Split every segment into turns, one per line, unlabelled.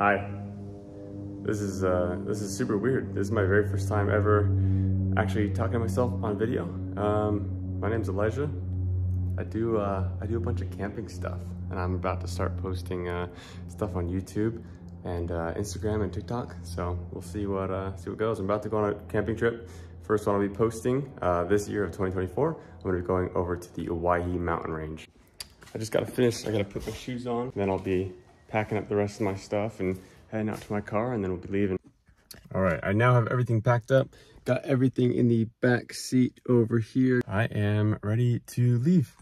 Hi. This is uh, this is super weird. This is my very first time ever actually talking to myself on video. Um, my name's Elijah. I do uh, I do a bunch of camping stuff, and I'm about to start posting uh, stuff on YouTube and uh, Instagram and TikTok. So we'll see what uh, see what goes. I'm about to go on a camping trip. First one I'll be posting uh, this year of 2024. I'm gonna be going over to the Owyhee mountain range. I just gotta finish. I gotta put my shoes on, then I'll be packing up the rest of my stuff and heading out to my car and then we'll be leaving. All right, I now have everything packed up. Got everything in the back seat over here. I am ready to leave.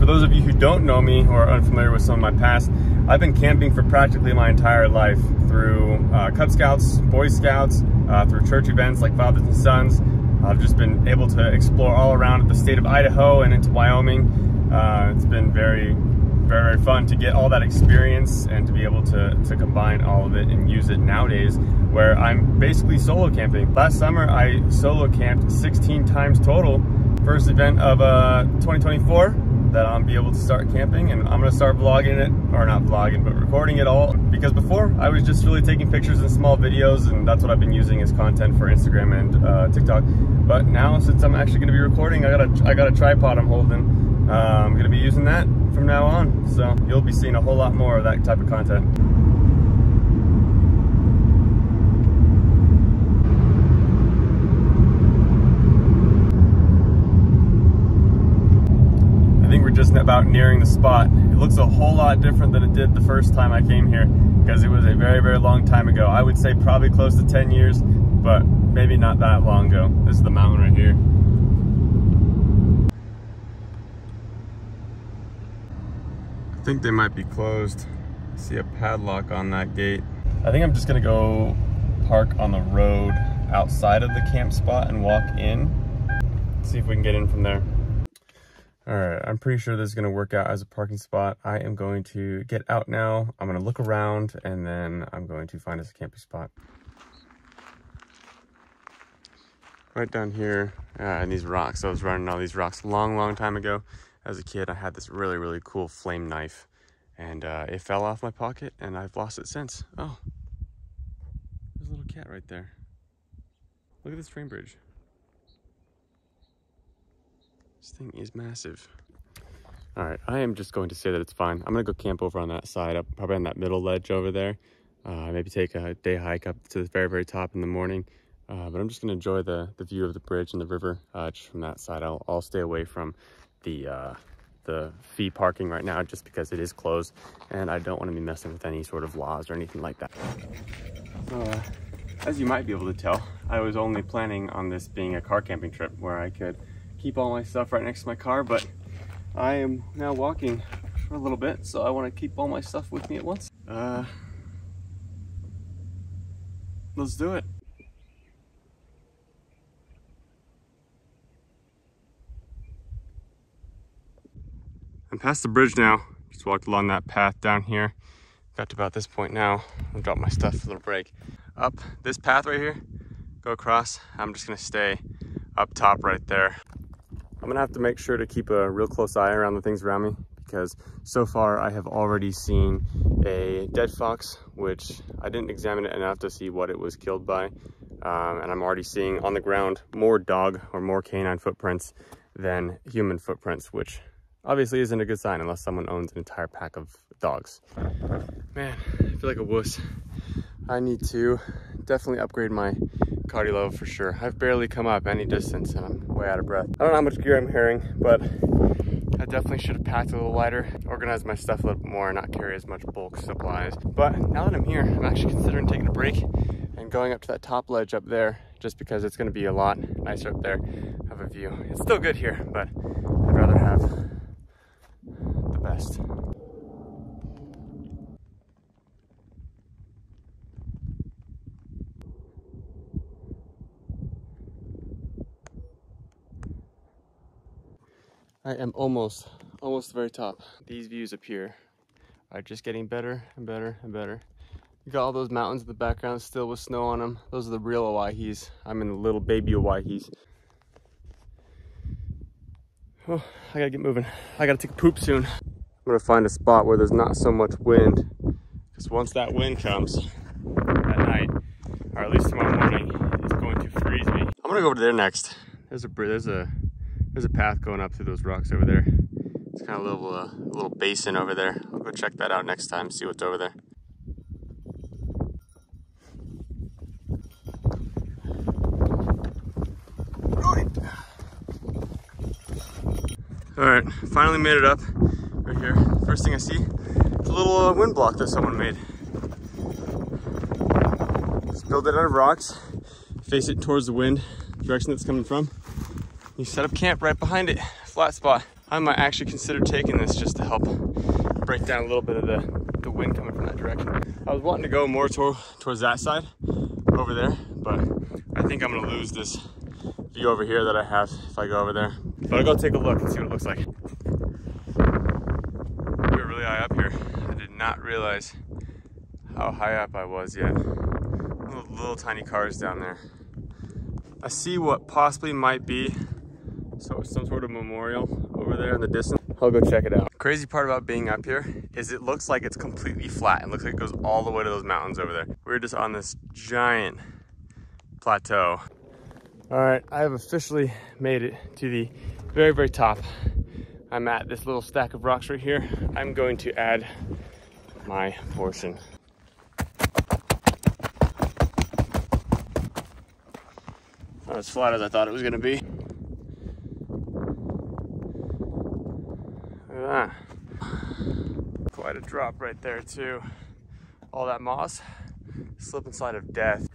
For those of you who don't know me or unfamiliar with some of my past, I've been camping for practically my entire life through uh, Cub Scouts, Boy Scouts, uh, through church events like Fathers and Sons. I've just been able to explore all around the state of Idaho and into Wyoming. Uh, it's been very, very, very fun to get all that experience and to be able to, to combine all of it and use it nowadays where I'm basically solo camping. Last summer, I solo camped 16 times total. First event of uh, 2024 that I'll be able to start camping and I'm gonna start vlogging it, or not vlogging, but recording it all. Because before, I was just really taking pictures and small videos and that's what I've been using as content for Instagram and uh, TikTok. But now, since I'm actually gonna be recording, I got a, I got a tripod I'm holding. Uh, I'm gonna be using that from now on. So you'll be seeing a whole lot more of that type of content. just about nearing the spot. It looks a whole lot different than it did the first time I came here because it was a very, very long time ago. I would say probably close to 10 years, but maybe not that long ago. This is the mountain right here. I think they might be closed. I see a padlock on that gate. I think I'm just gonna go park on the road outside of the camp spot and walk in. See if we can get in from there. All right, I'm pretty sure this is gonna work out as a parking spot. I am going to get out now. I'm gonna look around and then I'm going to find us a camping spot. Right down here, uh, in these rocks. I was running all these rocks long, long time ago. As a kid, I had this really, really cool flame knife and uh, it fell off my pocket and I've lost it since. Oh, there's a little cat right there. Look at this train bridge. This thing is massive. All right, I am just going to say that it's fine. I'm gonna go camp over on that side, up probably on that middle ledge over there. Uh, maybe take a day hike up to the very, very top in the morning. Uh, but I'm just gonna enjoy the, the view of the bridge and the river uh, just from that side. I'll, I'll stay away from the, uh, the fee parking right now just because it is closed and I don't wanna be messing with any sort of laws or anything like that. Uh, as you might be able to tell, I was only planning on this being a car camping trip where I could keep all my stuff right next to my car, but I am now walking for a little bit, so I want to keep all my stuff with me at once. Uh, let's do it. I'm past the bridge now. Just walked along that path down here. Got to about this point now. I'll drop my stuff for a little break. Up this path right here, go across. I'm just gonna stay up top right there. I'm gonna have to make sure to keep a real close eye around the things around me because so far I have already seen a dead fox, which I didn't examine it enough to see what it was killed by. Um, and I'm already seeing on the ground more dog or more canine footprints than human footprints, which obviously isn't a good sign unless someone owns an entire pack of dogs. Man, I feel like a wuss. I need to definitely upgrade my cardio level for sure. I've barely come up any distance and I'm way out of breath. I don't know how much gear I'm carrying, but I definitely should have packed a little lighter, organized my stuff a little bit more, not carry as much bulk supplies. But now that I'm here, I'm actually considering taking a break and going up to that top ledge up there, just because it's gonna be a lot nicer up there of a view. It's still good here, but I'd rather have the best. I am almost, almost the very top. These views up here are just getting better and better and better. You got all those mountains in the background still with snow on them. Those are the real Owyhees. I'm in the little baby Owyhees. Oh, I gotta get moving. I gotta take a poop soon. I'm gonna find a spot where there's not so much wind. Because once that wind comes at night, or at least tomorrow morning, it's going to freeze me. I'm gonna go over there next. There's a there's a there's a path going up through those rocks over there. It's kind of a little uh, little basin over there. I'll go check that out next time, see what's over there. All right, finally made it up right here. First thing I see is a little uh, wind block that someone made. Just build it out of rocks, face it towards the wind, direction that's coming from. You set up camp right behind it, flat spot. I might actually consider taking this just to help break down a little bit of the, the wind coming from that direction. I was wanting to go more to, towards that side over there, but I think I'm gonna lose this view over here that I have if I go over there. But I'll go take a look and see what it looks like. We're really high up here. I did not realize how high up I was yet. Little, little tiny cars down there. I see what possibly might be so some sort of memorial over there in the distance. I'll go check it out. Crazy part about being up here is it looks like it's completely flat. It looks like it goes all the way to those mountains over there. We're just on this giant plateau. All right, I have officially made it to the very, very top. I'm at this little stack of rocks right here. I'm going to add my portion. Not as flat as I thought it was gonna be. Look at that. Quite a drop right there too. All that moss, slip and slide of death.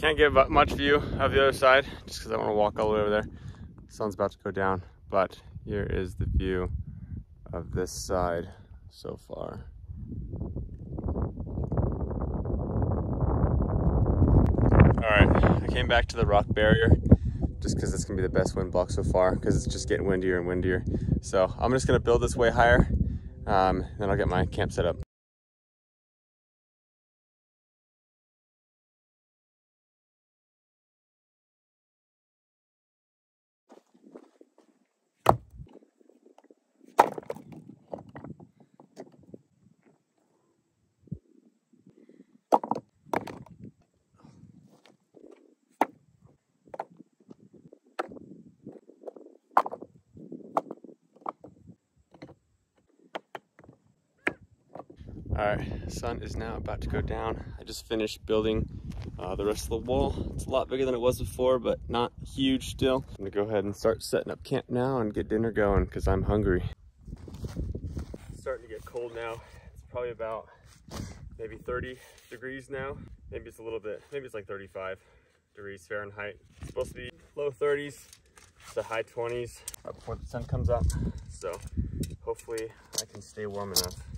Can't get much view of the other side just because I want to walk all the way over there. The sun's about to go down, but here is the view of this side so far. All right, I came back to the rock barrier just because it's gonna be the best wind block so far because it's just getting windier and windier. So I'm just gonna build this way higher, um, then I'll get my camp set up. All right, sun is now about to go down. I just finished building uh, the rest of the wall. It's a lot bigger than it was before, but not huge still. I'm gonna go ahead and start setting up camp now and get dinner going because I'm hungry. It's starting to get cold now. It's probably about maybe 30 degrees now. Maybe it's a little bit, maybe it's like 35 degrees Fahrenheit. It's supposed to be low 30s to high 20s before the sun comes up. So hopefully I can stay warm enough.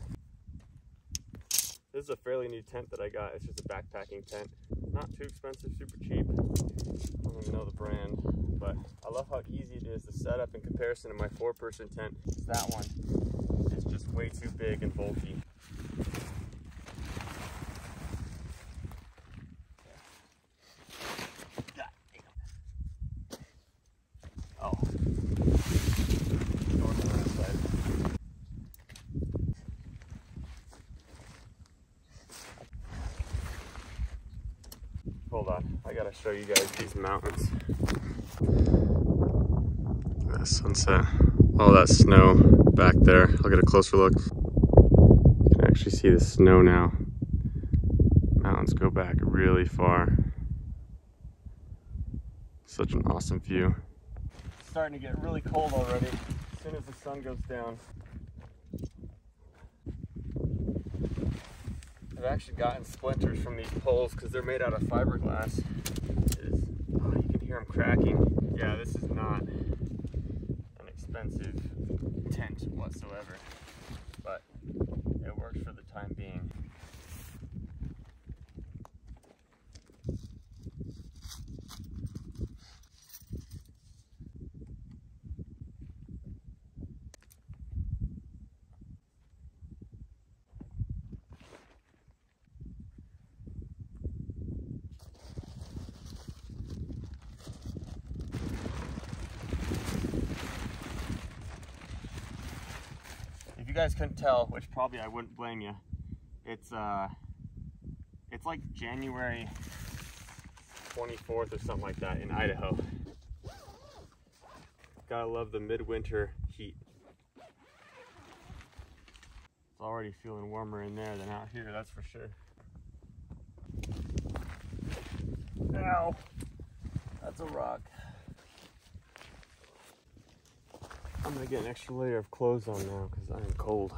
This is a fairly new tent that I got. It's just a backpacking tent. Not too expensive, super cheap. I don't even know the brand, but I love how easy it is to set up in comparison to my four person tent. That one is just way too big and bulky. Hold on, I gotta show you guys these mountains. That sunset, all that snow back there. I'll get a closer look. You can actually see the snow now. Mountains go back really far. Such an awesome view. It's starting to get really cold already as soon as the sun goes down. I've actually gotten splinters from these poles because they're made out of fiberglass. Is, oh, you can hear them cracking. Yeah, this is not an expensive tent whatsoever, but it works for the time being. Guys couldn't tell, which probably I wouldn't blame you, it's uh, it's like January 24th or something like that in Idaho. Gotta love the midwinter heat. It's already feeling warmer in there than out here, that's for sure. Ow! That's a rock. I'm gonna get an extra layer of clothes on now because I am cold.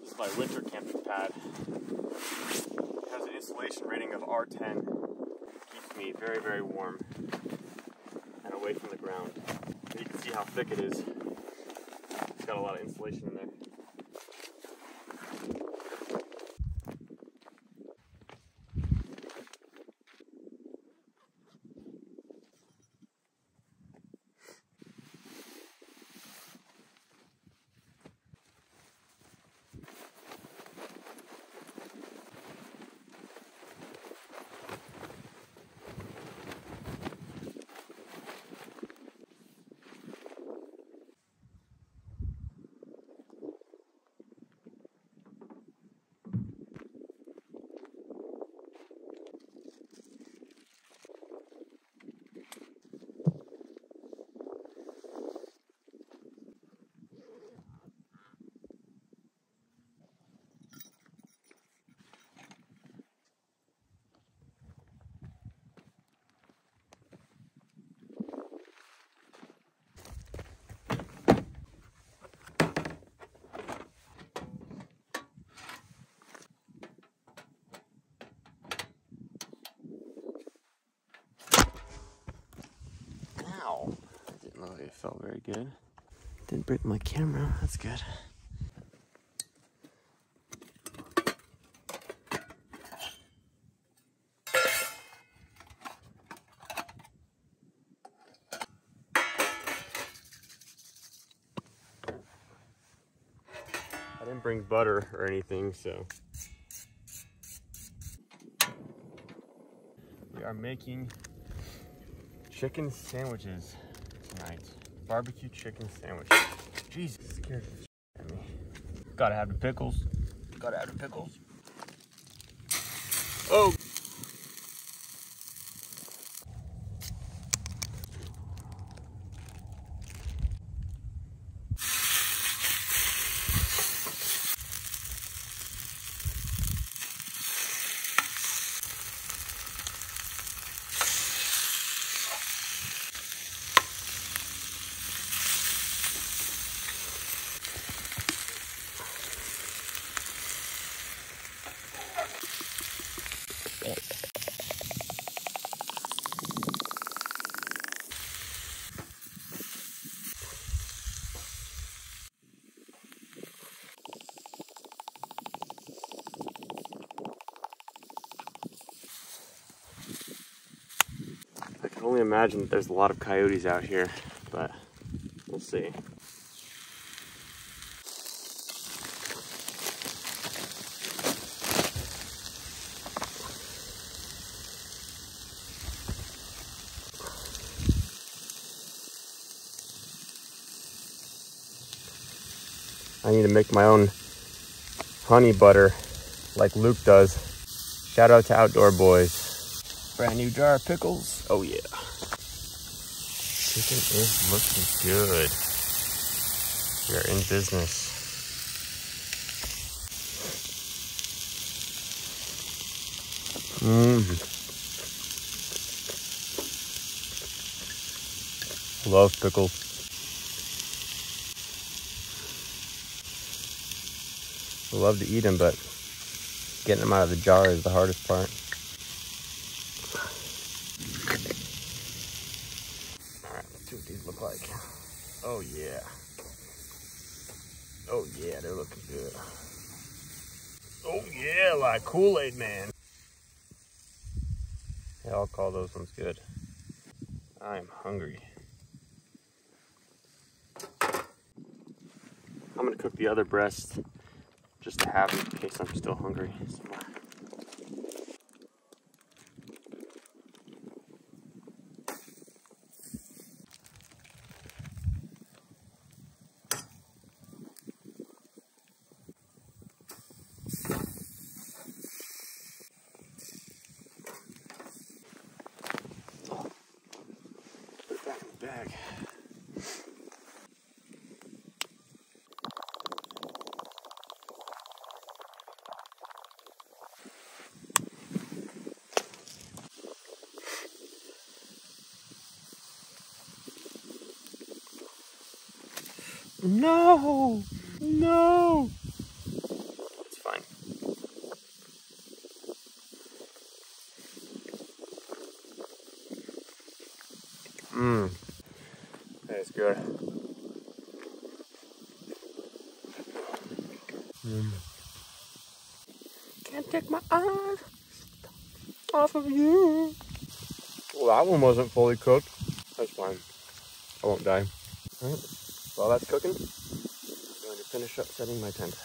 This is my winter camping pad. It has an insulation rating of R10. Keeps me very, very warm and away from the ground. And you can see how thick it is. It's got a lot of insulation in there. Ow. Didn't look like it felt very good. Didn't break my camera. That's good. I didn't bring butter or anything, so. We are making chicken sandwiches tonight. Barbecue chicken sandwich. Jesus, scared the shit out of me. Gotta have the pickles. Gotta have the pickles. Oh. Imagine that there's a lot of coyotes out here, but we'll see. I need to make my own honey butter like Luke does. Shout out to Outdoor Boys. Brand new jar of pickles. Oh yeah. Chicken is looking good. We are in business. Mmm. Love pickles. I love to eat them, but getting them out of the jar is the hardest part. Alright, let's see what these look like. Oh yeah. Oh yeah, they're looking good. Oh yeah, like Kool-Aid Man. Yeah, I'll call those ones good. I'm hungry. I'm gonna cook the other breast just to have in case I'm still hungry somewhere. No! No! It's fine. Mmm. That is good. Mm. Can't take my eyes off of you. Well, that one wasn't fully cooked. That's fine. I won't die. All right. While that's cooking, I'm going to finish up setting my tent.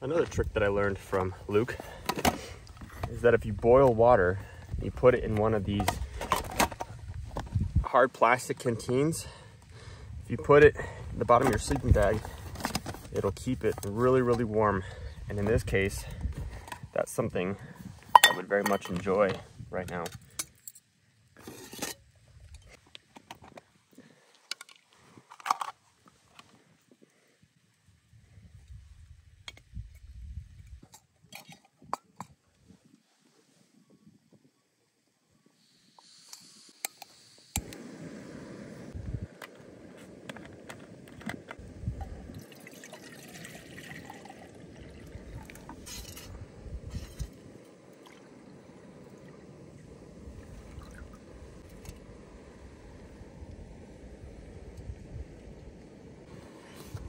Another trick that I learned from Luke is that if you boil water, you put it in one of these hard plastic canteens. If you put it the bottom of your sleeping bag, it'll keep it really, really warm. And in this case, that's something I would very much enjoy right now.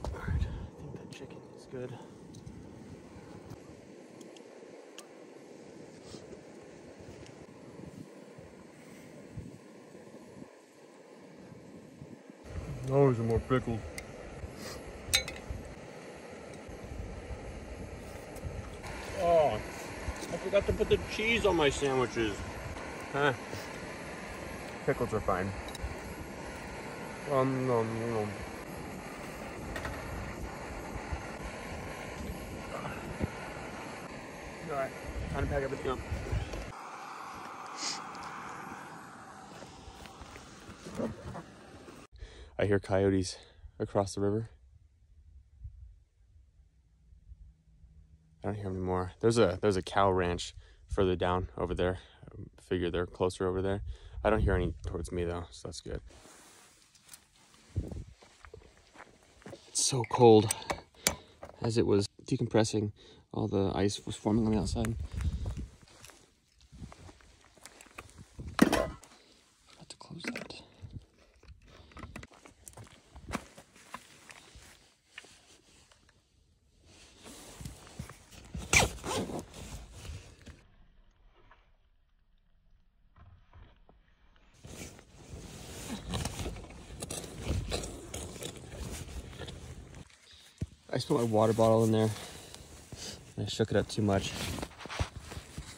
All right, I think that chicken is good. Always are more pickled. Oh, I forgot to put the cheese on my sandwiches. Huh. Pickles are fine. Um, um, um. All right, time to pack everything up. I hear coyotes across the river. I don't hear them anymore. There's a there's a cow ranch further down over there. I figure they're closer over there. I don't hear any towards me though, so that's good. It's so cold. As it was decompressing, all the ice was forming on the outside. Have to close that. I just put my water bottle in there. I shook it up too much.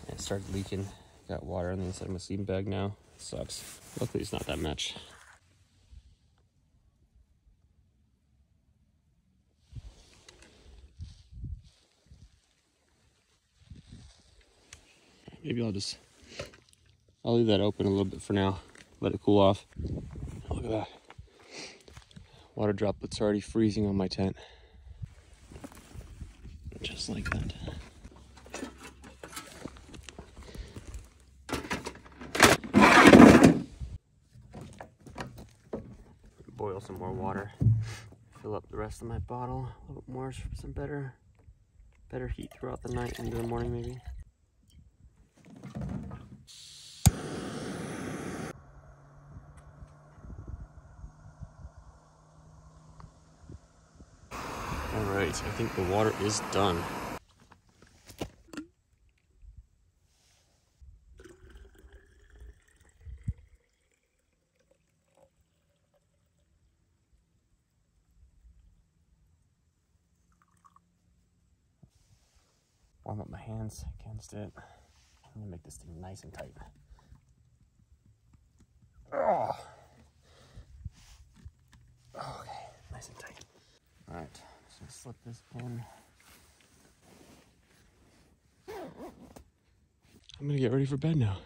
And it started leaking. Got water on the inside of my sleeping bag now. Sucks. Luckily it's not that much. Maybe I'll just I'll leave that open a little bit for now. Let it cool off. Look at that. Water droplets already freezing on my tent. Just like that. Boil some more water. Fill up the rest of my bottle a little more some better better heat throughout the night into the morning maybe. I think the water is done. Warm up my hands against it. I'm gonna make this thing nice and tight. Slip this in. I'm gonna get ready for bed now.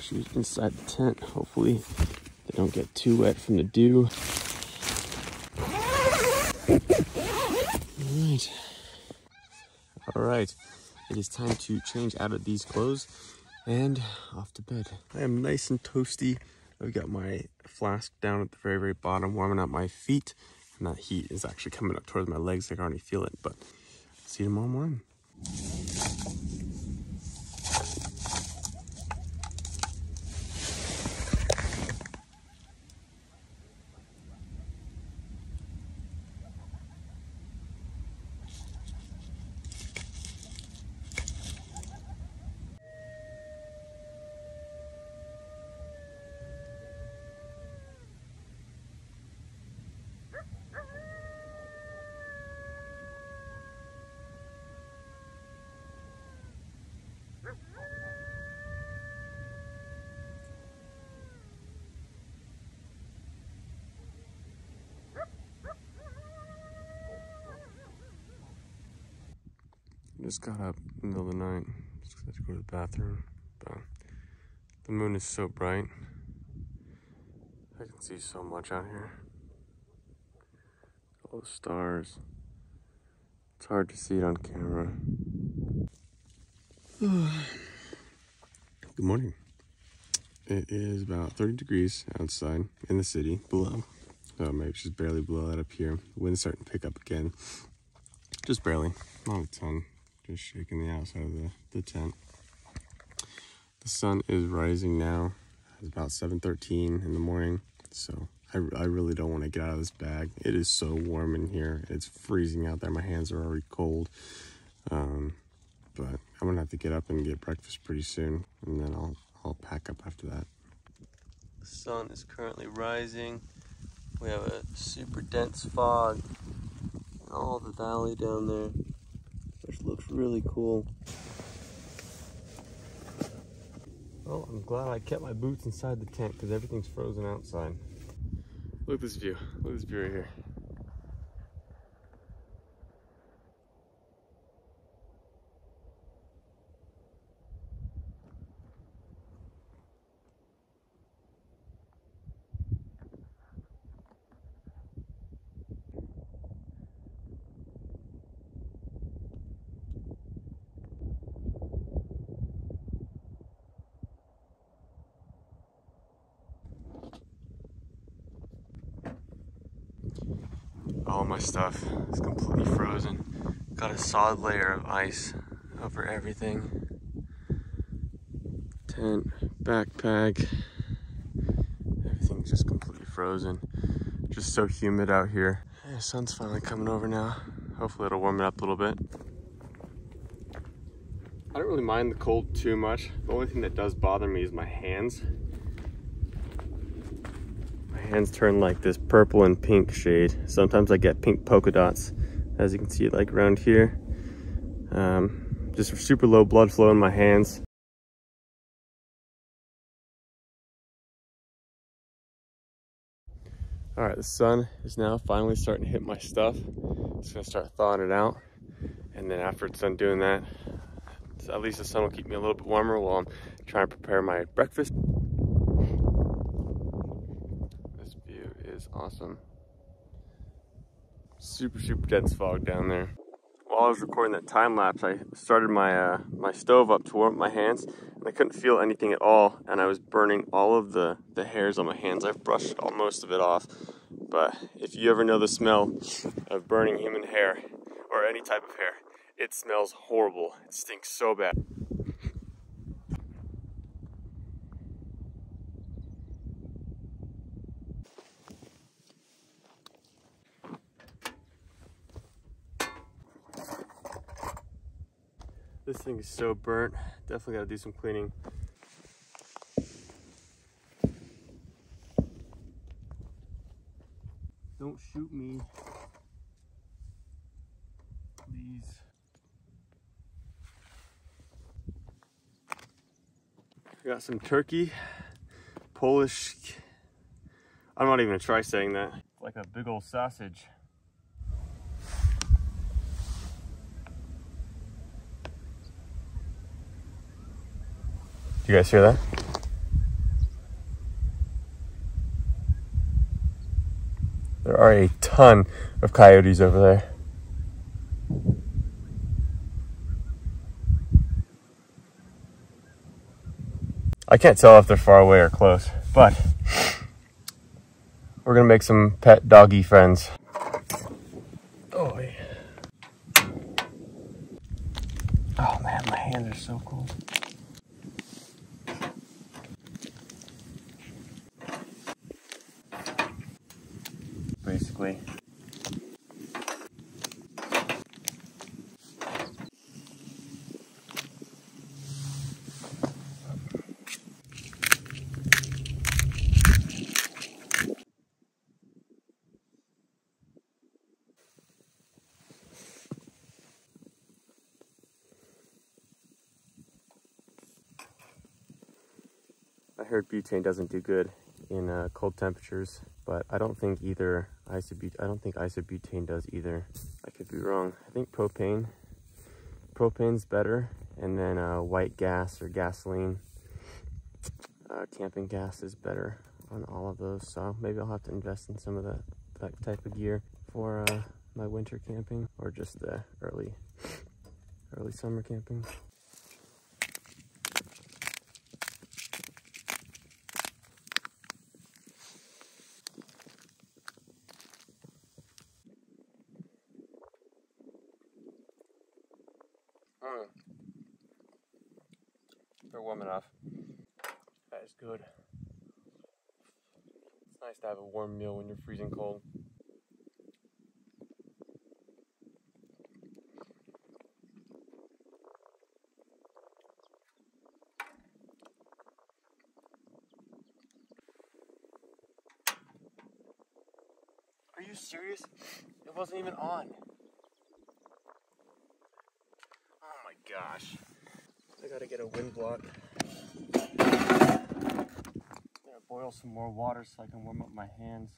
Shoes inside the tent. Hopefully they don't get too wet from the dew. All right. All right. It is time to change out of these clothes and off to bed. I am nice and toasty. I've got my flask down at the very, very bottom, warming up my feet. And that heat is actually coming up towards my legs. I can already feel it, but see you tomorrow morning. Just got up in the middle of the night. Just had to go to the bathroom. But the moon is so bright. I can see so much out here. All the stars. It's hard to see it on camera. Good morning. It is about 30 degrees outside in the city below. So maybe just barely below that up here. The wind's starting to pick up again. Just barely, not a ton just shaking the outside of the, the tent. The sun is rising now. It's about 7.13 in the morning, so I, I really don't want to get out of this bag. It is so warm in here. It's freezing out there. My hands are already cold. Um, but I'm gonna have to get up and get breakfast pretty soon, and then I'll, I'll pack up after that. The sun is currently rising. We have a super dense fog all the valley down there looks really cool. Oh, I'm glad I kept my boots inside the tent because everything's frozen outside. Look at this view. Look at this view right here. all my stuff is completely frozen. Got a solid layer of ice over everything. Tent, backpack, everything's just completely frozen. Just so humid out here. The sun's finally coming over now. Hopefully it'll warm it up a little bit. I don't really mind the cold too much. The only thing that does bother me is my hands hands turn like this purple and pink shade. Sometimes I get pink polka dots, as you can see like around here. Um, just super low blood flow in my hands. All right, the sun is now finally starting to hit my stuff. It's gonna start thawing it out. And then after it's done doing that, at least the sun will keep me a little bit warmer while I'm trying to prepare my breakfast. is awesome. Super, super dense fog down there. While I was recording that time lapse, I started my uh, my stove up to warm up my hands, and I couldn't feel anything at all, and I was burning all of the, the hairs on my hands. I've brushed all, most of it off, but if you ever know the smell of burning human hair, or any type of hair, it smells horrible. It stinks so bad. This thing is so burnt. Definitely gotta do some cleaning. Don't shoot me. Please. Got some turkey, Polish. I'm not even gonna try saying that. Like a big old sausage. Do you guys hear that? There are a ton of coyotes over there. I can't tell if they're far away or close, but we're gonna make some pet doggy friends. Oh, yeah. oh man, my hands are so cold. Basically. Heard butane doesn't do good in uh, cold temperatures, but I don't think either isobut I don't think isobutane does either. I could be wrong. I think propane propane's better, and then uh, white gas or gasoline, uh, camping gas is better on all of those. So maybe I'll have to invest in some of that that type of gear for uh, my winter camping or just the early early summer camping. Mm. They're warm enough. That is good. It's nice to have a warm meal when you're freezing cold. Are you serious? It wasn't even on. Oh my gosh. I gotta get a wind block. i Gotta boil some more water so I can warm up my hands.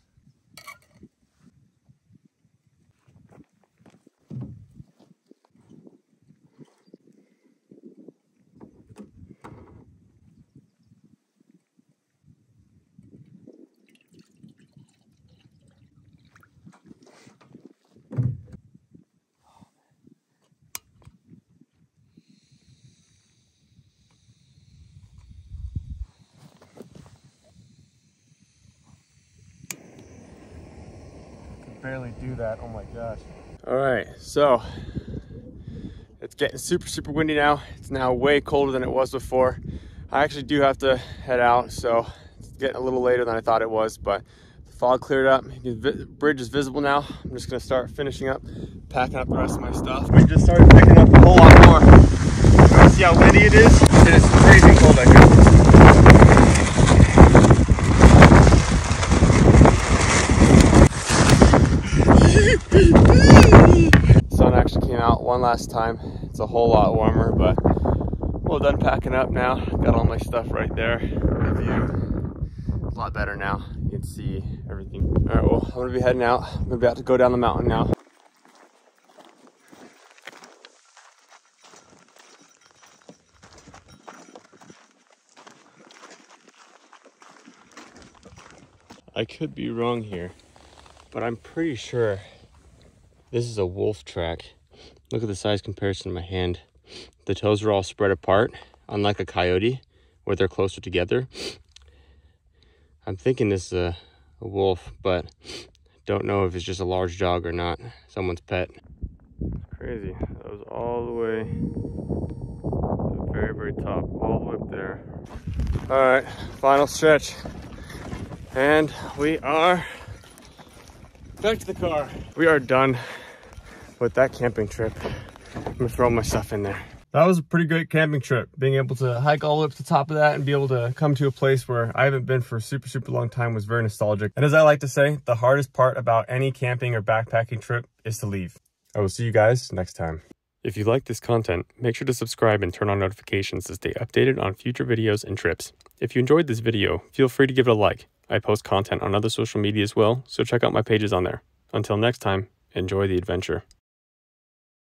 barely do that. Oh my gosh. All right, so it's getting super, super windy now. It's now way colder than it was before. I actually do have to head out, so it's getting a little later than I thought it was, but the fog cleared up. The bridge is visible now. I'm just gonna start finishing up, packing up the rest of my stuff. We just started picking up a whole lot more. You see how windy it is? It is freezing cold out here. Sun actually came out one last time. It's a whole lot warmer, but well done packing up now. Got all my stuff right there. The view a lot better now. You can see everything. All right, well, I'm gonna be heading out. I'm gonna be about to go down the mountain now. I could be wrong here, but I'm pretty sure this is a wolf track. Look at the size comparison to my hand. The toes are all spread apart, unlike a coyote, where they're closer together. I'm thinking this is a, a wolf, but don't know if it's just a large dog or not. Someone's pet. crazy. That was all the way to the very, very top, all the way up there. All right, final stretch. And we are back to the car. We are done with that camping trip. I'm gonna throw my stuff in there. that was a pretty great camping trip. Being able to hike all the way up to the top of that and be able to come to a place where I haven't been for a super, super long time was very nostalgic. And as I like to say, the hardest part about any camping or backpacking trip is to leave. I will see you guys next time. If you like this content, make sure to subscribe and turn on notifications to stay updated on future videos and trips. If you enjoyed this video, feel free to give it a like. I post content on other social media as well, so check out my pages on there. Until next time, enjoy the adventure.